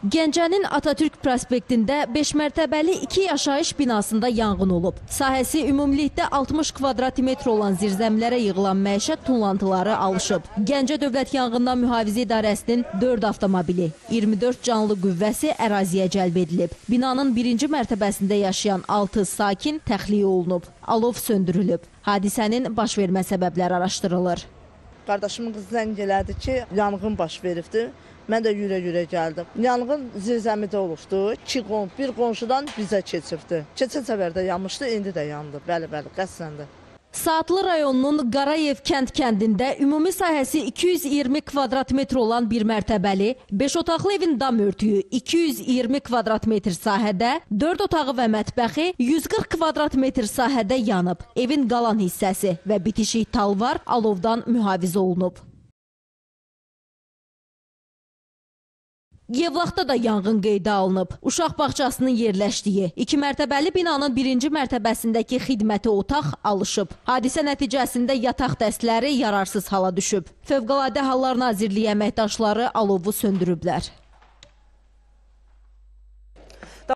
Gəncənin Atatürk prospektində 5 mərtəbəli 2 yaşayış binasında yanğın olub. Sahəsi ümumilikdə 60 kvadrat metr olan zirzəmilərə yığılan məişət tullantıları alışıb. Gəncə Dövlət Yanğından Mühafizə İdarəsinin 4 avtomobili, 24 canlı qüvvəsi əraziyə cəlb edilib. Binanın birinci mərtəbəsində yaşayan 6 sakin təxliyə olunub. Alov söndürülüb. Hadisənin baş vermə səbəbləri araşdırılır. Qardaşımın qızı zəng elədi ki, yanğın baş veribdi. Mən də yürə-yürə gəldim. Yanğın zirzəmidə olubdu. İki qon, bir qonşudan bizə keçibdi. Keçən səfər də yanmışdı, indi də yandı. Bəli, bəli, qəsdən də. Saatlı rayonunun Qarayev kənd kəndində ümumi sahəsi 220 kvadrat metr olan bir mərtəbəli, 5 otaqlı evin dam örtüyü 220 kvadrat metr sahədə, 4 otağı və mətbəxi 140 kvadrat metr sahədə yanıb. Evin qalan hissəsi və bitişik talvar alovdan mühafizə olunub. Yevlaxda da yanğın qeydə alınıb. Uşaq bağçasının yerləşdiyi iki mərtəbəli binanın birinci mərtəbəsindəki xidməti otaq alışıb. Hadisə nəticəsində yataq dəstləri yararsız hala düşüb. Fövqəladə Hallar Nazirliyi əməkdaşları alovu söndürüblər.